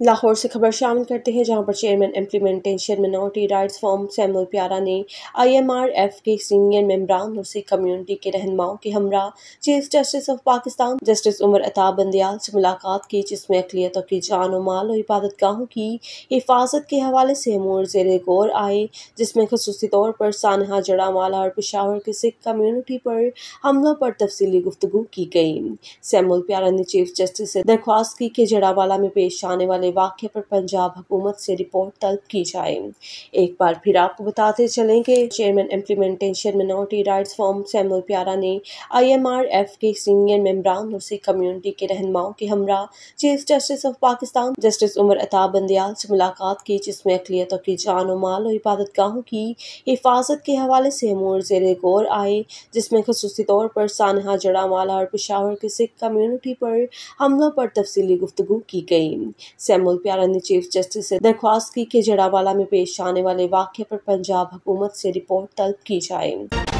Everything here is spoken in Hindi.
लाहौर से खबर शामिल करते हैं, जहाँ पर chairman implementation minority rights forum Samuel Pyara ने आईएमआरएफ के सीनियर मेम्बरान और सिख कम्युनिटी के रहनुमाओं के हमरा chief justice of Pakistan justice Umar Ata Bandial से मुलाकात की, जिसमें अकलीतों की जान माल और इबादत गाहों की हिफाजत के हवाले से अमूर जेर गौर आए, जिसमें खसूसी तौर पर सानहा जड़ा माला और पिशावर की सिख कम्यूनिटी पर हमलों पर तफसीली गुफ्तु की गई। सैमुअल प्यारा ने चीफ जस्टिस से दरख्वास्त की कि जड़ावाला में पेश आने वाले वाक्य पर पंजाब हुकूमत से रिपोर्ट तलब की जाए। एक बार फिर आपको बताते चलें कि chairman implementation minority rights forum Samuel Pyara ने आईएमआरएफ के सीनियर मेम्बरान और सिख कम्युनिटी के रहनुमाओं के हमरा chief justice of Pakistan justice Umar Ata Bandial से मुलाकात की, जिसमें अकलीतों की जान माल और इबादत गाहों की हिफाजत के हवाले से अमूर जेर गौर आए, जिसमें खसूसी तौर पर सानहा जड़ा माला और पिशावर की सिख कम्युनिटी पर हमलों पर तफसीली गुफ्तु की गई। सैमुल प्यारा ने चीफ जस्टिस से दरख्वास्त की कि जड़ावाला में पेश आने वाले वाक्य पर पंजाब हुकूमत से रिपोर्ट तलब की जाए।